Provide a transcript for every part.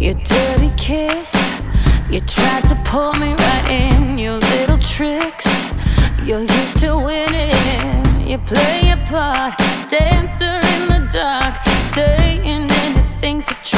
Your dirty kiss. You tried to pull me right in. Your little tricks. You're used to winning. You play your part. Dancer in the dark. Saying anything to try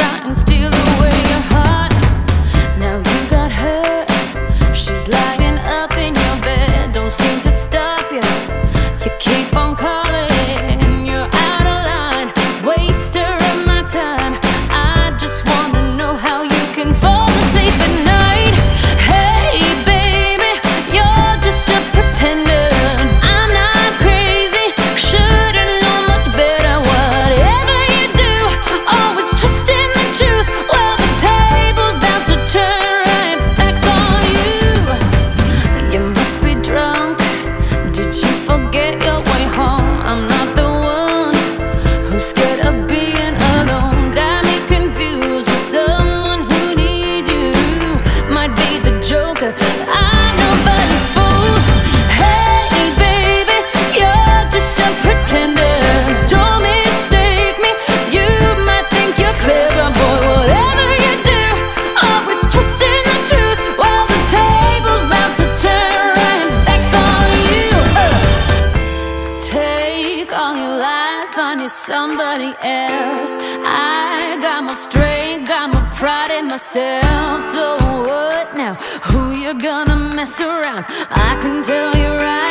Take your lies, find you somebody else. I got my strength, got my pride in myself. So what now? Who you gonna mess around? I can tell you right.